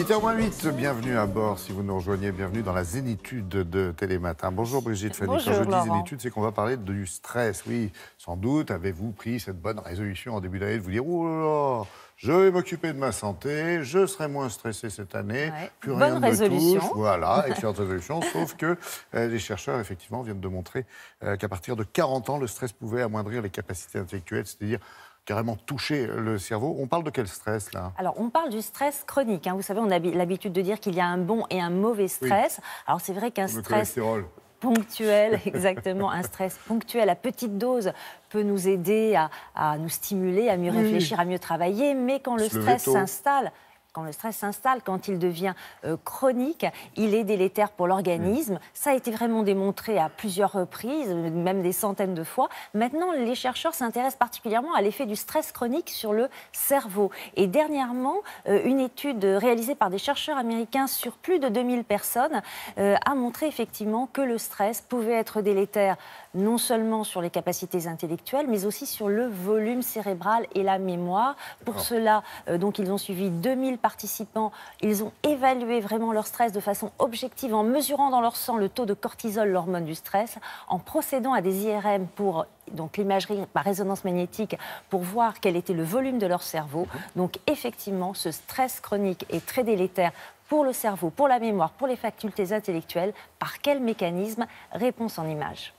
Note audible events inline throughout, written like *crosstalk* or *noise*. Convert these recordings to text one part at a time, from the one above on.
8h08, bienvenue à bord. Si vous nous rejoignez, bienvenue dans la zénitude de Télématin. Bonjour Brigitte Fanny. Bonjour, Quand je dis zénitude, c'est qu'on va parler du stress. Oui, sans doute avez-vous pris cette bonne résolution en début d'année de vous dire Oh là là, je vais m'occuper de ma santé, je serai moins stressé cette année, Ouais. plus Bonne rien ne me résolution. touche. Voilà, *laughs* excellente résolution. Sauf que euh, les chercheurs, effectivement, viennent de montrer euh, qu'à partir de 40 ans, le stress pouvait amoindrir les capacités intellectuelles, c'est-à-dire carrément toucher le cerveau. On parle de quel stress là? Alors, on parle du stress chronique. hein. Vous savez, on a l'habitude de dire qu'il y a un bon et un mauvais stress. Alors, c'est vrai qu'un stress ponctuel, *laughs* exactement, un stress ponctuel à petite dose peut nous aider à, à nous stimuler, à mieux réfléchir, à mieux travailler. Mais quand le stress s'installe, quand le stress s'installe, quand il devient euh, chronique, il est délétère pour l'organisme. Ça a été vraiment démontré à plusieurs reprises, même des centaines de fois. Maintenant, les chercheurs s'intéressent particulièrement à l'effet du stress chronique sur le cerveau. Et dernièrement, euh, une étude réalisée par des chercheurs américains sur plus de 2000 personnes euh, a montré effectivement que le stress pouvait être délétère non seulement sur les capacités intellectuelles, mais aussi sur le volume cérébral et la mémoire. Pour D'accord. cela, donc, ils ont suivi 2000 Ils ont évalué vraiment leur stress de façon objective en mesurant dans leur sang le taux de cortisol, l'hormone du stress, en procédant à des IRM pour donc l'imagerie par résonance magnétique pour voir quel était le volume de leur cerveau. Donc effectivement, ce stress chronique est très délétère pour le cerveau, pour la mémoire, pour les facultés intellectuelles. Par quel mécanisme? Réponse en image.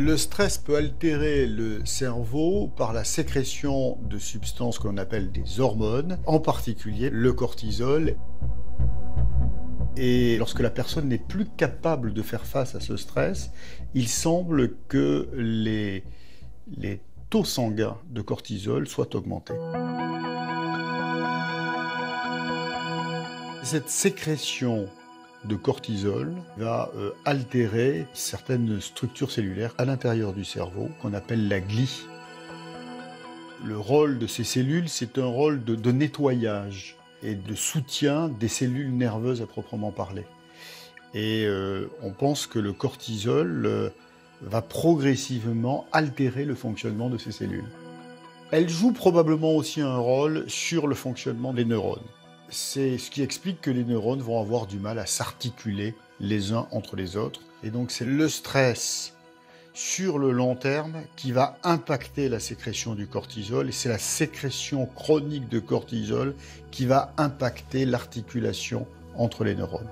Le stress peut altérer le cerveau par la sécrétion de substances qu'on appelle des hormones, en particulier le cortisol. Et lorsque la personne n'est plus capable de faire face à ce stress, il semble que les, les taux sanguins de cortisol soient augmentés. Cette sécrétion de cortisol va euh, altérer certaines structures cellulaires à l'intérieur du cerveau qu'on appelle la glie. Le rôle de ces cellules, c'est un rôle de, nettoyage et de soutien des cellules nerveuses à proprement parler. Et euh, on pense que le cortisol euh, va progressivement altérer le fonctionnement de ces cellules. Elle joue probablement aussi un rôle sur le fonctionnement des neurones. C'est ce qui explique que les neurones vont avoir du mal à s'articuler les uns entre les autres. Et donc c'est le stress sur le long terme qui va impacter la sécrétion du cortisol et c'est la sécrétion chronique de cortisol qui va impacter l'articulation entre les neurones.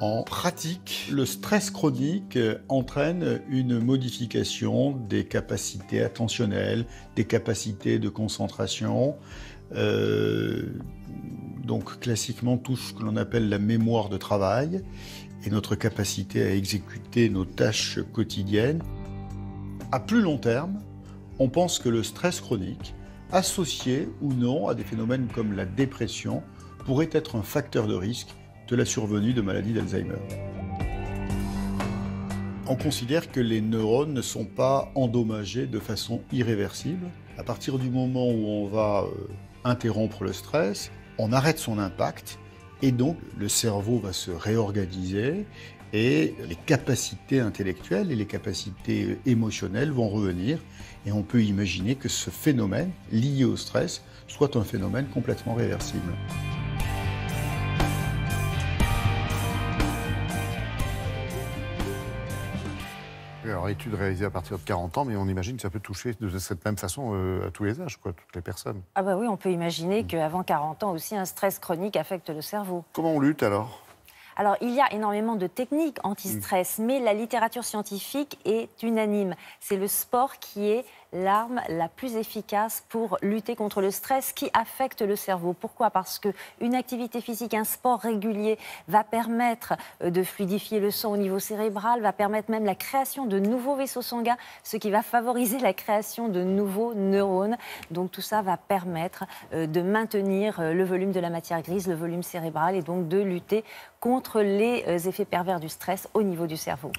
En pratique, le stress chronique euh, entraîne une modification des capacités attentionnelles, des capacités de concentration, donc classiquement tout ce que l'on appelle la mémoire de travail et notre capacité à exécuter nos tâches quotidiennes. À plus long terme, on pense que le stress chronique, associé ou non à des phénomènes comme la dépression, pourrait être un facteur de risque de la survenue de maladies d'Alzheimer. On considère que les neurones ne sont pas endommagés de façon irréversible. À partir du moment où on va euh, interrompre le stress, on arrête son impact et donc le cerveau va se réorganiser et les capacités intellectuelles et les capacités émotionnelles vont revenir et on peut imaginer que ce phénomène lié au stress soit un phénomène complètement réversible. Oui, Alors, étude réalisée à partir de 40 ans, mais on imagine que ça peut toucher de cette même façon euh, à tous les âges, quoi, toutes les personnes. Ah bah oui, on peut imaginer qu'avant 40 ans aussi, un stress chronique affecte le cerveau. Comment on lutte alors? Alors, il y a énormément de techniques anti-stress, Mm. mais la littérature scientifique est unanime. C'est le sport qui est l'arme la plus efficace pour lutter contre le stress qui affecte le cerveau. Pourquoi? Parce qu'une activité physique, un sport régulier va permettre euh, de fluidifier le sang au niveau cérébral, va permettre même la création de nouveaux vaisseaux sanguins, ce qui va favoriser la création de nouveaux neurones. Donc tout ça va permettre euh, de maintenir euh, le volume de la matière grise, le volume cérébral et donc de lutter contre les effets pervers du stress au niveau du cerveau.